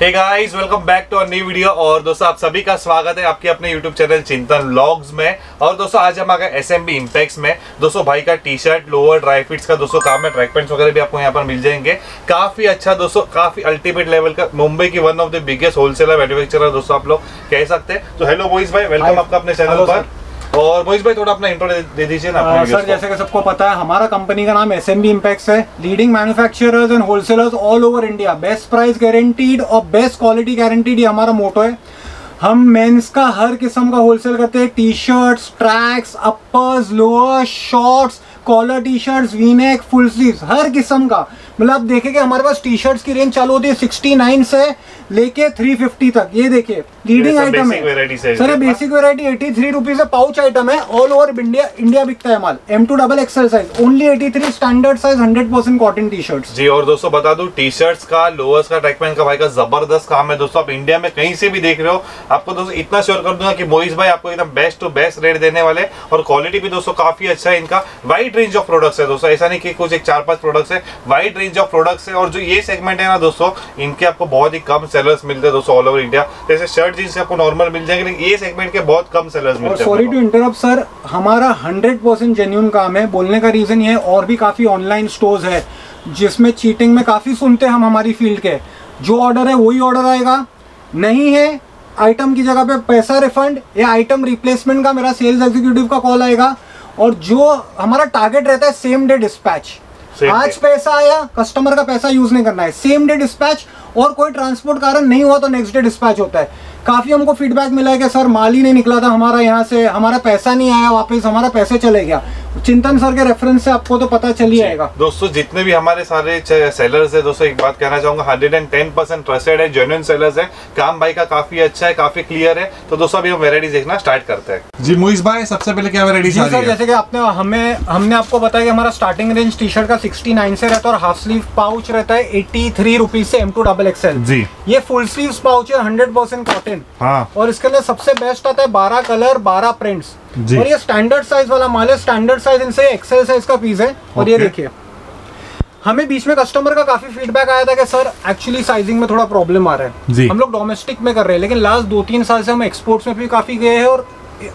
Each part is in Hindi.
Hey guys welcome back to new video और दोस्तों आप सभी का स्वागत है आपके अपने यूट्यूब चैनल चिंतन व्लॉग्स में। और दोस्तों आज हम आ गए एस एम बी इम्पैक्स में। दोस्तों भाई का T shirt lower dry fits का दोस्तों काम है। ट्रैक पैंट्स वगैरह भी आपको यहाँ पर मिल जाएँगे। काफ़ी अच्छा दोस्तों काफ़ी अल्टीमेट लेवल का मुंबई की one of the biggest wholesaler manufacturer दोस्तों आप लोग कह सकते हैं। तो हेलो मोइस भाई वेलकम आपका अपने चैनल पर। और मोइस भाई थोड़ा अपना इंट्रो दे दीजिए ना आ, सर जैसे कि सबको पता है हमारा कंपनी का नाम एस एम बी इम्पैक्स है। Leading manufacturers and wholesalers all over India best price guaranteed और बेस्ट क्वालिटी गारंटीड ये हमारा मोटो है। हम मेंस का हर किस्म का होलसेल करते हैं। T shirts tracks uppers lower shorts collar T shirts V neck full sleeves हर किस्म का। मतलब आप देखेंगे हमारे पास टी शर्ट्स की रेंज चालू होती है 69 से लेके 350 तक। ये देखिए लीडिंग आइटम है। Sir basic variety at three rupees pouch item है ऑल ओवर इंडिया इंडिया बिकता है माल। M to double XL size only at three standard size hundred percent cotton T shirt जी और दोस्तों बता दूँ टी शर्ट्स का लोअर्स का ट्रैक पैंट का भाई का ज़बरदस्त काम है दोस्तों। आप इंडिया में कहीं से भी देख रहे हो आपको दोस्तों इतना श्योर कर दूँगा कि मोइस भाई आपको एकदम बेस्ट टू बेस्ट रेट देने वाले और क्वालिटी भी दोस्तों काफ़ी अच्छा है इनका। वाइड रेंज ऑफ़ प्रोडक्ट्स है दोस्तों। ऐसा नहीं कि कुछ एक चार पाँच प्रोडक्ट्स है। वाइड रेंज ऑफ़ प्रोडक्ट्स है। और जो ये सेगमेंट है ना दोस्तों इनके आपको बहुत ही कम सेलर्स मिलते हैं, दोस्तों ऑल ओवर इंडिया जैसे शर्ट जींस आपको नॉर्मल मिल जाएँगे, लेकिन ये सेगमेंट के बहुत कम सेलर्स मिलते सॉरी टू इंटरप्ट सर हमारा हंड्रेड परसेंट जेन्यून काम है। बोलने का रीजन ये है, और भी काफ़ी ऑनलाइन स्टोर्स है, जिसमें चीटिंग में काफ़ी सुनते हैं हम हमारी फ़ील्ड के। जो ऑर्डर है, वही ऑर्डर आएगा। नहीं है आइटम की जगह पे पैसा रिफंड या आइटम रिप्लेसमेंट का मेरा सेल्स एग्जीक्यूटिव का कॉल आएगा। और जो हमारा टारगेट रहता है सेम डे डिस्पैच आज पैसा आया कस्टमर का पैसा यूज़ नहीं करना है। सेम डे डिस्पैच और कोई ट्रांसपोर्ट कारण नहीं हुआ तो नेक्स्ट डे डिस्पैच होता है। काफ़ी हमको फीडबैक मिला है कि सर माल ही नहीं निकला था हमारा यहाँ से हमारा पैसा नहीं आया वापस हमारा पैसे चले गया। चिंतन सर के रेफरेंस से आपको तो पता चल ही आएगा। दोस्तों जितने भी हमारे सारे सेलर्स है दोस्तों एक बात कहना चाहूँगा 110 परसेंट ट्रस्टेड है जेन्युइन सेलर्स है। काम भाई का काफ़ी अच्छा है काफ़ी क्लियर है। तो दोस्तों अभी हम वेराइटीज देखना स्टार्ट करते हैं। जी मुइस भाई सबसे पहले क्या वेराइटीज जी सर जैसे कि आपने हमें हमने आपको बताया कि हमारा स्टार्टिंग रेंज टी शर्ट का 69 से रहता है और हाफ़ स्लीव पाउच रहता है एट्टी थ्री रुपीज़ से एम टू डबल एक्सएल जी। ये फुल स्लीव पाउच है हंड्रेड परसेंट कॉटन हाँ। और इसके लिए सबसे बेस्ट आता है 12 कलर 12 प्रिंट्स। और ये स्टैंडर्ड साइज़ वाला माल है स्टैंडर्ड साइज़ इनसे एक्सेल साइज़ का पीस है। और ये देखिए हमें बीच में कस्टमर का काफ़ी फीडबैक आया था कि सर एक्चुअली साइजिंग में थोड़ा प्रॉब्लम आ रहा है। हम लोग डोमेस्टिक में कर रहे हैं लेकिन लास्ट दो तीन साल से हम एक्सपोर्ट्स में भी काफ़ी गए हैं और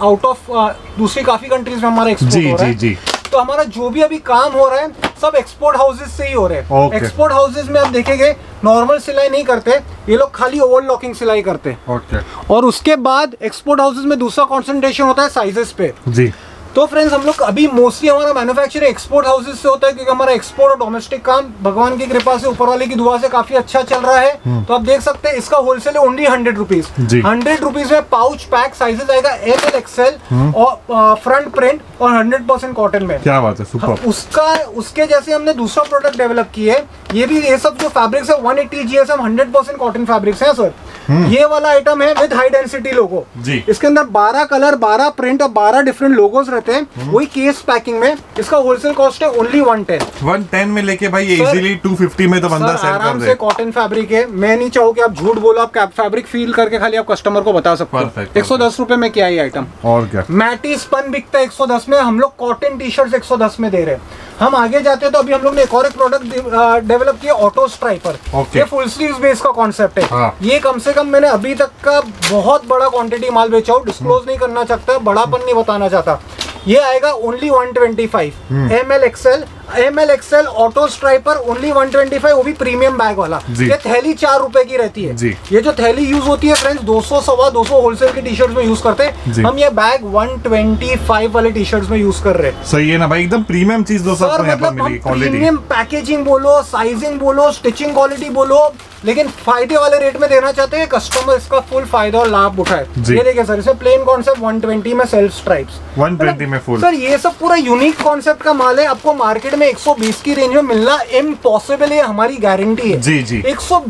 आउट ऑफ़ दूसरी काफ़ी कंट्रीज़ में हमारा एक्सपोर्ट हो रहा जी है। जी। तो हमारा जो भी अभी काम हो रहा है सब एक्सपोर्ट हाउसेज से ही हो रहे हैं। एक्सपोर्ट हाउसेज में आप देखेंगे नॉर्मल सिलाई नहीं करते ये लोग खाली ओवर लॉकिंग सिलाई करते। हैं okay. और उसके बाद एक्सपोर्ट हाउसेज में दूसरा कॉन्सेंट्रेशन होता है साइजेस पे। जी। तो फ्रेंड्स हम लोग अभी मोस्टली हमारा मैन्युफैक्चरिंग एक्सपोर्ट हाउसेज से होता है क्योंकि हमारा एक्सपोर्ट और डोमेस्टिक काम भगवान की कृपा से ऊपर वाले की दुआ से काफ़ी अच्छा चल रहा है। तो आप देख सकते हैं इसका होलसेल है only hundred rupees hundred rupees में पाउच पैक साइजेस आएगा एम एल एक्सएल और फ्रंट प्रिंट और हंड्रेड परसेंट कॉटन में। क्या बात है हाँ, सुपर उसका उसके जैसे हमने दूसरा प्रोडक्ट डेवलप किया है ये भी ये सब जो फैब्रिक्स है 180 eighty GSM hundred percent cotton fabrics है सर ये वाला आइटम है विद हाई डेंसिटी लोगो जी। इसके अंदर 12 कलर 12 प्रिंट और 12 डिफरेंट लोगोस रहते हैं। वही केस पैकिंग में इसका होलसेल कॉस्ट है ओनली 110 वन टेन में लेके भाई इजीली टू फिफ्टी में तो बंदा सर सेल कर दे। से कॉटन फैब्रिक है। मैं नहीं चाहूँ कि आप झूठ बोलो आप फैब्रिक फील करके खाली आप कस्टमर को बता सकते हो। एक सौ दस रुपए में क्या है आइटम और क्या? मैटी स्पन बिकता है 110 में। हम लोग कॉटन टी शर्ट 110 में दे रहे हैं। हम आगे जाते हैं तो अभी हम लोग ने एक और एक प्रोडक्ट डेवलप किया ऑटो स्ट्राइपर Okay. ये फुल स्लीव बेस का कॉन्सेप्ट है। हाँ। ये कम से कम मैंने अभी तक का बहुत बड़ा क्वांटिटी माल बेचा हूँ। डिस्क्लोज नहीं करना चाहता बड़ापन नहीं बताना चाहता। ये आएगा only 125 M L XL M L XL auto striper only 125 वो भी प्रीमियम बैग वाला। ये थैली चार रुपए की रहती है। जी। ये जो थैली यूज़ होती है फ्रेंड्स 200 सवा 200 होलसेल की टी शर्ट में यूज़ करते हैं। हम ये बैग 125 वाले टी शर्ट में यूज़ कर रहे हैं। सही है ना भाई एकदम प्रीमियम चीज़ दोस्तों पर मतलब प्रीमियम पैकेजिंग बोलो साइजिंग बोलो स्टिचिंग क्वालिटी बोलो लेकिन फ़ायदे वाले रेट में देना चाहते हैं कस्टमर इसका फुल फ़ायदा और लाभ उठाए। ये देखिए सर इसमें प्लेन कॉन्सेप्ट 120 में सेल्फ स्ट्राइप्स 120 में full। सर ये सब पूरा यूनिक कॉन्सेप्ट का माल है आपको मार्केट में 120 की रेंज में मिलना इम्पॉसिबल है हमारी गारंटी है जी, जी। एक सौ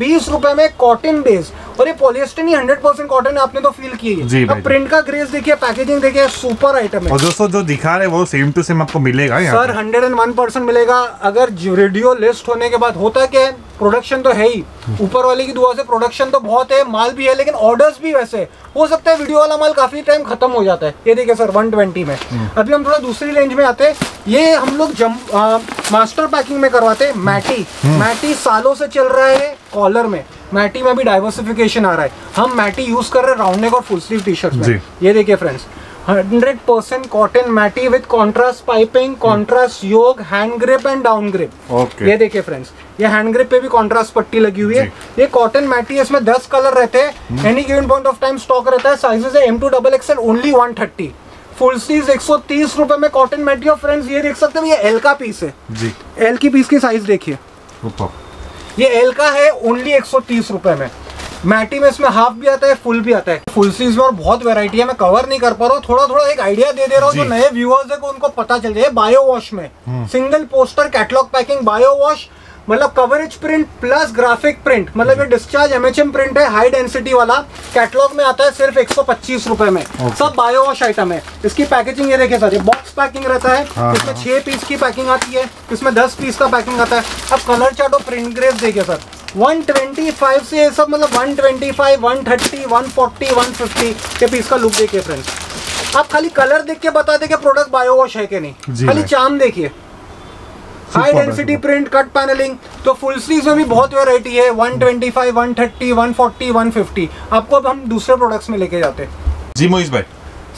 में कॉटन बेस और ये पॉलिएस्टर नहीं 100% कॉटन है आपने तो फील की जी है। भाई अब प्रिंट का ग्रेस देखिए पैकेजिंग देखिए सुपर आइटम है। और दोस्तों जो दिखा रहे वो सेम टू सेम आपको मिलेगा sir hundred and one percent मिलेगा। अगर वीडियो लिस्ट होने के बाद होता क्या है प्रोडक्शन तो है ही। ऊपर वाले की दुआ से प्रोडक्शन तो बहुत है माल भी है लेकिन ऑर्डर्स भी वैसे। हो सकता है वीडियो वाला माल काफ़ी टाइम खत्म हो जाता है। ये देखिए सर 120 में। अभी हम थोड़ा दूसरी रेंज में आते हैं। ये हम लोग जम आ, मास्टर पैकिंग में करवाते हैं मैटी मैटी सालों से चल रहा है कॉलर में। मैटी में भी डाइवर्सिफिकेशन आ रहा है। हम मैटी यूज़ कर रहे हैं राउंड नेक और फुल स्लीव टी शर्ट में ये देखिए friends hundred percent cotton matty with contrast piping contrast yoke hand grip and down grip ये देखिए फ्रेंड्स ये हैंड ग्रिप पे भी कॉन्ट्रास्ट पट्टी लगी हुई है। ये कॉटन मैटी है इसमें 10 कलर रहते हैं। Any given point of time stock रहता है। साइजेस है M to double XL only 130 full sleeves 130 रुपए में कॉटन मैटी और फ्रेंड्स ये देख सकते हैं ये एल का पीस है। जी। एल की पीस की साइज़ देखिए। ये एल का है ओनली एक सौ में। मैटी में इसमें हाफ़ भी आता है फुल भी आता है। फुल सीज में और बहुत वेरायटी है मैं कवर नहीं कर पा रहा हूँ। थोड़ा थोड़ा एक आइडिया दे दे रहा हूँ जो नए व्यूअर्स है को उनको पता चल जाए। बायो वॉश में। Single poster catalogue packing bio wash मतलब coverage print plus graphic print मतलब ये डिस्चार्ज एमएचएम प्रिंट है हाई डेंसिटी वाला कैटलॉग में आता है सिर्फ़ एक सौ पच्चीस रुपए में। सब बायो वॉश आइटम है। इसकी पैकेजिंग ये देखिए सर ये बॉक्स पैकिंग रहता है। हाँ, इसमें हाँ। छह पीस की पैकिंग आती है। इसमें दस पीस का पैकिंग आता है। अब कलर चार्ट और प्रिंट ग्रेस देखिए सर 125 से ये सब मतलब 125, 130, 140, 150 के पीस का लुक देखिए फ्रेंड्स आप खाली कलर देख के बता दे कि प्रोडक्ट बायो वॉश है कि नहीं। खाली। चाम देखिए। High density print cut paneling तो फुल स्लीव्स में भी बहुत वेराइटी है 125, 130, 140, 150 आपको अब हम दूसरे प्रोडक्ट्स में लेके जाते हैं। जी मोहिश भाई।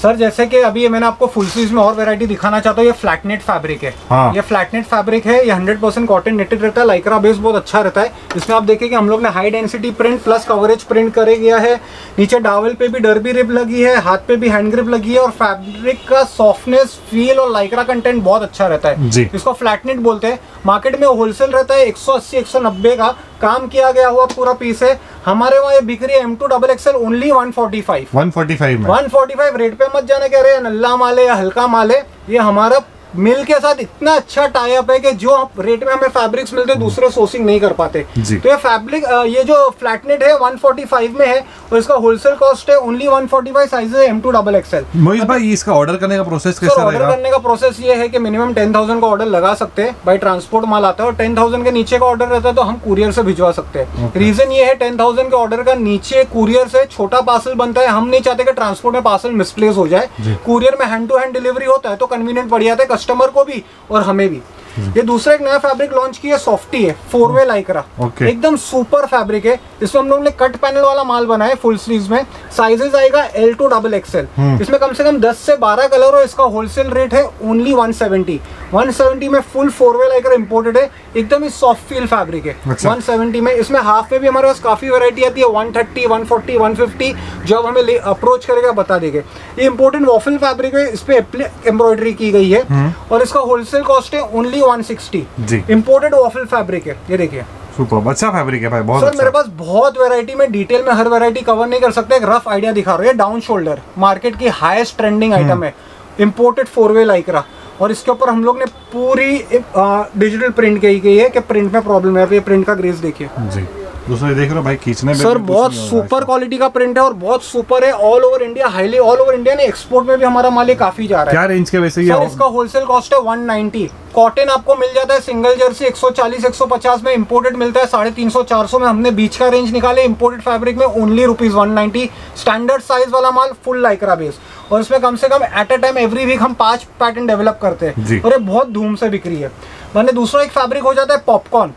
सर जैसे कि अभी ये मैंने आपको फुल स्लीव्स में और वैरायटी दिखाना चाहता हूँ ये फ्लैटनेट फैब्रिक है। हाँ। ये फ्लैटनेट फैब्रिक है ये 100% परसेंट कॉटन नेटेड रहता है लाइक्रा बेस बहुत अच्छा रहता है। इसमें आप देखिए कि हम लोग ने high density print plus coverage print करे गया है। नीचे डावल पे भी डरबी रिप लगी है हाथ पे भी हैंड ग्रिप लगी है और फैब्रिक का सॉफ्टनेस फील और लाइक्रा कंटेंट बहुत अच्छा रहता है। इसको फ्लैटनेट बोलते हैं। मार्केट में होलसेल रहता है 180 190 का। काम किया गया हुआ पूरा पीस है। हमारे वहाँ ये बिक्री रही है M to double XL only one forty five one forty five one forty five rate पे मत जाने कह रहे हैं नल्ला माल है या हल्का माल है ये हमारा मिल के साथ इतना अच्छा टाइप है कि जो रेट में हमें फैब्रिक्स मिलते हैं दूसरे सोर्सिंग नहीं कर पाते। तो ये फैब्रिक ये जो फ्लैटनेट है 145 में है और इसका होलसेल कॉस्ट है ओनली 145 फोर्टी साइज़ है एम टू डबल एक्सएल मोइस भाई इसका ऑर्डर करने का प्रोसेस कैसा ऑर्डर करने का प्रोसेस ये है कि मिनिमम टेन थाउज़ेंड का ऑर्डर लगा सकते हैं बाई ट्रांसपोर्ट माल आता है और टेन थाउज़ेंड के नीचे का ऑर्डर रहता है तो हम कुरियर से भिजवा सकते हैं। रीजन ये है टेन थाउज़ेंड के ऑर्डर का नीचे कुरियर से छोटा पार्सल बनता है हम नहीं चाहते कि ट्रांसपोर्ट में पार्सल मिसप्लेस हो जाए। कुरियर में हैंड टू हैंड डिलीवरी होता है तो कन्वीनियंट पड़ जाता है कस्टमर को भी और हमें भी। ये दूसरा एक नया फैब्रिक लॉन्च किया सॉफ्टी है फोर वे लाइकरा एकदम सुपर फैब्रिक है। इसमें हम लोग ने कट पैनल वाला माल बनाया फुल स्लीव्स में। साइजेस आएगा एल टू डबल एक्सएल इसमें कम से कम 10 से 12 कलर और इसका होलसेल रेट है ओनली 170 170 में full four way lycra imported है। एकदम ही सॉफ्ट फील फैब्रिक है। अच्छा। 170 में। इसमें हाफ़ में भी हमारे पास काफ़ी वैरायटी आती है 130 140 150 जो अब हमें अप्रोच करेगा बता देंगे। ये इंपोर्टेड वॉफल फैब्रिक है। इस पे एम्ब्रॉयडरी की गई है। और इसका होलसेल कॉस्ट है ओनली 160 जी। इम्पोर्टेड वॉफल फैब्रिक है ये देखिए। सुपर अच्छा फैब्रिक है भाई बहुत सर अच्छा। मेरे पास बहुत वैरायटी में डिटेल में हर वैरायटी कवर नहीं कर सकते एक रफ आइडिया दिखा रहा हूँ। ये डाउन शोल्डर मार्केट की हाईएस्ट ट्रेंडिंग आइटम है। इंपोर्टेड फोर वे लाइकरा और इसके ऊपर हम लोग ने पूरी डिजिटल प्रिंट कही गई है कि प्रिंट में प्रॉब्लम है ये प्रिंट का ग्रेस देखिए। जी। दूसरा देख रहे हो भाई खींचने में सर बहुत सुपर क्वालिटी का प्रिंट है और बहुत सुपर है all over India highly all over India ने एक्सपोर्ट में भी हमारा माल काफ़ी जा रहा है। क्या रेंज के वैसे सर इसका होलसेल कॉस्ट है 190 कॉटन आपको मिल जाता है सिंगल जर्सी 140 150 में इंपोर्टेड मिलता है साढ़े तीन सौ चार सौ में। हमने बीच का रेंज निकाले इंपोर्टेड फैब्रिक में only rupees one standard size वाला माल फुल लाइकरा बेस और इसमें कम से कम at a time every week हम पाँच पैटर्न डेवलप करते हैं। और ये बहुत धूम से बिक्री है। मैंने दूसरा एक फैब्रिक हो जाता है popcorn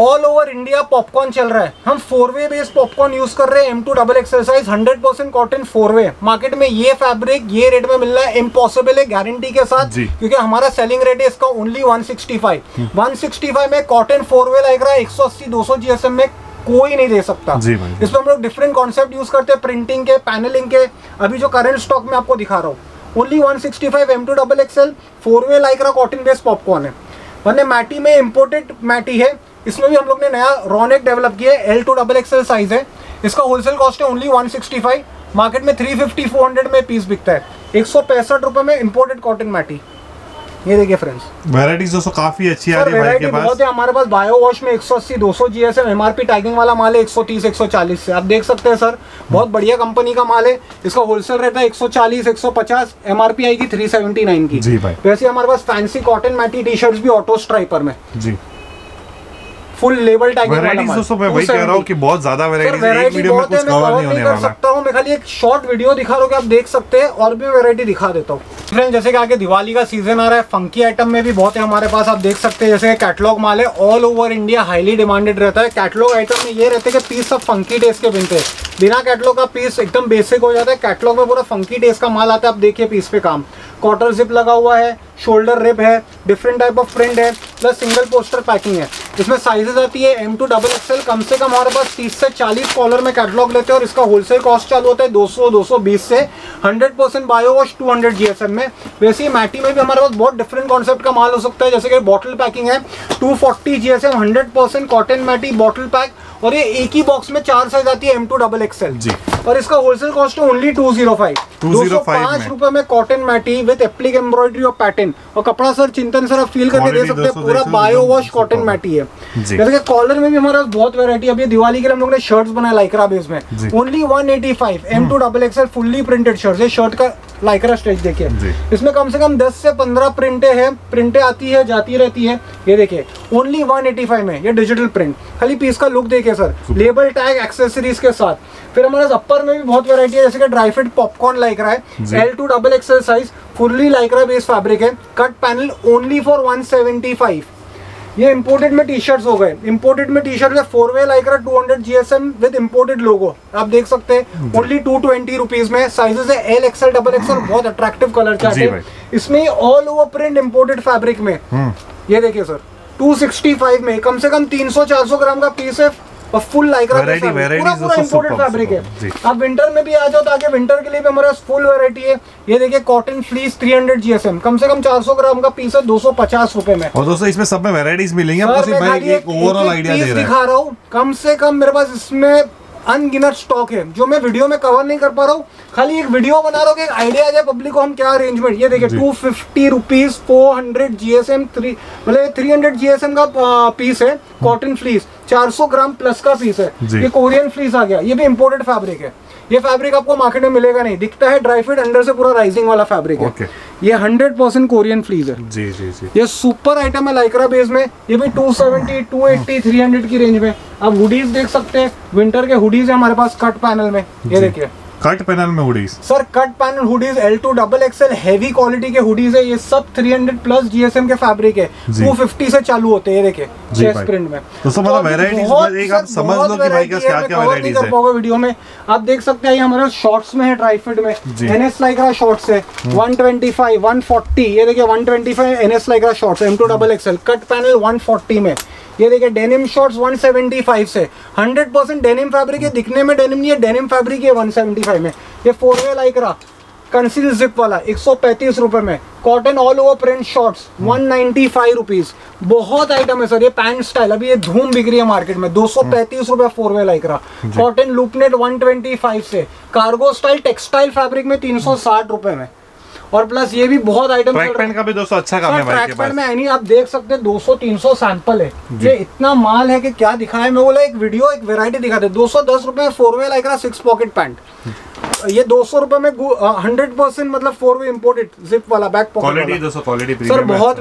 all over India popcorn चल रहा है। हम four way based popcorn use कर रहे हैं। M to double XL size hundred percent cotton four way market में ये फैब्रिक ये रेट में मिल रहा है इम्पॉसिबल है गारंटी के साथ। क्योंकि हमारा सेलिंग रेट है इसका ओनली 165 165 में कॉटन फोर वे लाइक रहा है 180 200 जीएसएम में कोई नहीं दे सकता। इसमें हम लोग डिफरेंट कॉन्सेप्ट यूज़ करते हैं प्रिंटिंग के पैनलिंग के। अभी जो करंट स्टॉक में आपको दिखा रहा हूँ only 165 M to double XL four way lycra cotton based popcorn है। वरने मैटी में इंपोर्टेड मैटी है। इसमें भी हम लोग ने नया रॉनेक डेवलप किया है L to double XL size है। इसका होलसेल कॉस्ट है ओनली 165 मार्केट में 350 400 में पीस बिकता है। एक सौ पैंसठ रुपए में इम्पोर्टेड कॉटन मैटी ये देखिए फ्रेंड्स वैरायटीज दोस्तों काफ़ी अच्छी आ रही है भाई के पास। बहुत है हमारे पास बायो वॉश में 180 200 जीएसएम एमआरपी टैगिंग वाला माल है 130 140 से आप देख सकते हैं सर बहुत बढ़िया कंपनी का माल है। इसका होलसेल रेट है 140 150 एमआरपी आएगी 379 की। जी भाई। वैसे हमारे पास fancy cotton matty T shirts भी ऑटो स्ट्राइपर में। जी। फुल लेवल मैं वही कह रहा हूँ कि बहुत ज़्यादा सर एक वीडियो में कुछ मैं कवर कवर नहीं नहीं होने वाला। सकता हूँ मैं खाली एक शॉर्ट वीडियो दिखा रहा हूँ कि आप देख सकते हैं और भी वैरायटी दिखा देता हूँ। फ्रेंड जैसे कि आगे दिवाली का सीज़न आ रहा है फंकी आइटम में भी बहुत है हमारे पास आप देख सकते हैं जैसे कैटलॉग माल है all over India highly demanded रहता है। कैटलॉग आइटम में ये रहते हैं कि पीस सब फंकी टेस्ट के बनते हैं। बिना कैटलॉग का पीस एकदम बेसिक हो जाता है कैटलॉग में पूरा फंकी टेस्ट का माल आता है आप देखिए पीस पे काम। क्वार्टर जिप लगा हुआ है शोल्डर रिप है डिफरेंट टाइप ऑफ़ प्रिंट है प्लस सिंगल पोस्टर पैकिंग है। इसमें साइजेस आती है एम टू डबल एक्सएल कम से कम हमारे पास 30 से 40 कॉलर में कैटलॉग लेते हैं और इसका होलसेल कॉस्ट चालू होता है 200 220 से 100 परसेंट बायो वॉश 200 जीएसएम में। वैसे ही मैटी में भी हमारे पास बहुत डिफरेंट कॉन्सेप्ट का माल हो सकता है जैसे कि बॉटल पैकिंग है 240 GSM 100 percent cotton matty bottle pack और ये एक ही बॉक्स में चार साइज़ आती है एम टू डबल एक्सएल जी। और इसका होलसेल कॉस्ट है ओनली टू ज़ीरो फाइव दो सौ 205 रुपए में cotton matty with applique embroidery और पैटर्न और कपड़ा सर चिंतन सर आप फील करके दे सकते हैं पूरा बायो वॉश कॉटन मैटी है। जी। जैसे कि कॉलर में भी हमारे बहुत वैरायटी अभी दिवाली के लिए हम लोग ने शर्ट्स बनाए लाइक्रा बेस में। Only 185 M to double XL fully printed shirt ये शर्ट का लाइक्रा स्टेज देखिए। इसमें कम से कम 10 से 15 प्रिंटें हैं। प्रिंटें आती है जाती रहती है। ये देखिए ओनली 185 में ये डिजिटल प्रिंट खाली पीस का लुक देखिए सर लेबल टैग एक्सेसरीज के साथ। फिर हमारे अपर में भी बहुत वैरायटी है। जैसे कि ड्राई फिट पॉपकॉर्न लाइक्रा है। L to double XL size fully lycra base fabric है। कट पैनल ओनली फॉर 175 ये इम्पोर्टेड में टी शर्ट्स हो गए। इम्पोर्टेड में टी शर्ट है four way lycra 200 GSM with imported logo आप देख सकते हैं ओनली टू ट्वेंटी रुपीज़ में साइजेस है एल एक्सएल डबल एक्सएल बहुत अट्रैक्टिव कलर चाहते हैं। इसमें all over print imported fabric में। हम्म। ये देखिए सर 265 में कम से कम 300-400 ग्राम का पीस है और फुल लाइक्रा पूरा varieties पूरा दोस्तों फैब्रिक है। आप विंटर में भी आ जाओ ताकि विंटर के लिए भी हमारे पास फुल वैरायटी है। ये देखिए कॉटन फ्लीस 300 जीएसएम कम से कम 400 ग्राम का पीस है 250 रुपए में। और दोस्तों इसमें सब में वैरायटीज मिलेंगी। आपको सिर्फ़ मैं एक ओवरऑल piece दे रहा है। दिखा रहा हूँ। कम से कम मेरे पास इसमें अनगिनत स्टॉक है जो मैं वीडियो में कवर नहीं कर पा रहा हूँ। खाली एक वीडियो बना रहा हूँ एक आइडिया आ जाए पब्लिक को हम क्या अरेंजमेंट ये देखिए two fifty rupees four hundred G S M three मतलब थ्री हंड्रेड जीएसएम का पीस है कॉटन फ्लीस 400 ग्राम प्लस का पीस है। ये कोरियन फ्लीस आ गया। ये भी इम्पोर्टेड फैब्रिक है। ये फैब्रिक आपको मार्केट में मिलेगा नहीं। दिखता है ड्राई फिट अंडर से पूरा राइजिंग वाला फैब्रिक है। ये हंड्रेड परसेंट कोरियन फ्लीज है। जी जी जी। ये सुपर आइटम है लाइक्रा बेस में। ये भी 270, 280, 300 की रेंज में। आप हुडीज देख सकते हैं। विंटर के हुडीज है हमारे पास कट पैनल में। ये। देखिए। कट पैनल में hoodies sir cut panel hoodies L to double XL heavy quality के हुडीज है। ये सब 300 प्लस जीएसएम के फैब्रिक है। जी। 250 से चालू होते हैं ये देखिए चेस्ट प्रिंट में। तो सब मतलब बहुत- में एक आप समझ लो कि भाई का क्या- क्या कर है। पाऊँगा वीडियो में। आप देख सकते हैं ये हमारे शॉर्ट्स में है ड्राई फिट में। एनएस लाइक्रा शॉर्ट्स है। 125 140 ये देखिए 125 NS lycra shorts M to double XL cut panel 140 में। ये देखिए डेनिम शॉर्ट्स 175 से। 100% डेनिम फैब्रिक है दिखने में डेनिम नहीं है डेनिम फैब्रिक है 175 में। ये four way lycra conceal zip वाला एक सौ पैंतीस में। Cotton all over print shorts one ninety five rupees बहुत आइटम है सर ये पैंट स्टाइल अभी ये धूम बिक रही है मार्केट में दो सौ पैंतीस रुपए four way lycra cotton loopknit one twenty five से। कार्गो स्टाइल टेक्सटाइल फैब्रिक में तीन सौ साठ रुपए में। और प्लस ये भी बहुत आइटम ट्रैक का भी दोस्तों अच्छा काम है भाई के पास। में यानी आप देख सकते हैं 200-300 सैंपल है। ये इतना माल है कि क्या दिखाए मैं बोला एक वीडियो एक वैरायटी दिखाते दो। सौ दस रुपए four way lycra six pocket pant ये दो सौ रुपए में हंड्रेड परसेंट मतलब फोर वे इम्पोर्टेड जिप वाला back pocket quality quality sir बहुत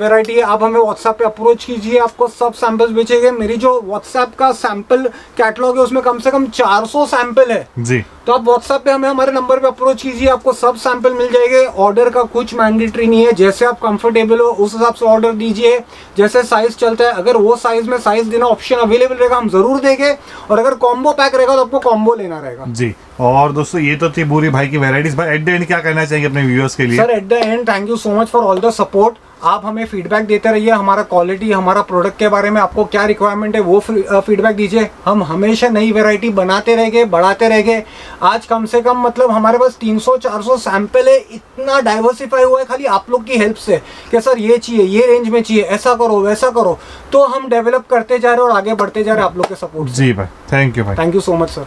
वेराइटी है। आप हमें व्हाट्सएप पे अप्रोच कीजिए आपको सब सैंपल्स बेचेंगे। मेरी जो व्हाट्सएप का सैंपल कैटलॉग है उसमें कम से कम 400 सैंपल है। जी। तो आप व्हाट्सएप पे हमें हमारे नंबर पे अप्रोच कीजिए आपको सब सैंपल मिल जाएँगे। ऑर्डर का कुछ मैंडेटरी नहीं है। जैसे आप कंफर्टेबल हो उस हिसाब से ऑर्डर दीजिए। जैसे साइज़ चलता है अगर वो साइज़ में साइज़ देना ऑप्शन अवेलेबल रहेगा हम ज़रूर देंगे। और अगर कॉम्बो पैक रहेगा तो आपको कॉम्बो लेना रहेगा। जी। और दोस्तों ये तो थी बुरी भाई की वैरायटीज भाई एट द एंड क्या कहना चाहिए अपने व्यूअर्स के लिए? Sir at the end thank you so much for all the support आप हमें फीडबैक देते रहिए हमारा क्वालिटी हमारा प्रोडक्ट के बारे में आपको क्या रिक्वायरमेंट है वो फीडबैक दीजिए। हम हमेशा नई वैरायटी बनाते रह गए बढ़ाते रह गए आज कम से कम मतलब हमारे पास 300-400 सैंपल है इतना डाइवर्सिफाई हुआ है खाली आप लोग की हेल्प से कि सर ये चाहिए ये रेंज में चाहिए ऐसा करो वैसा करो। तो हम डेवलप करते जा रहे और आगे बढ़ते जा रहे हैं आप लोग के सपोर्ट जी भाई थैंक यू भाई। Thank you so much sir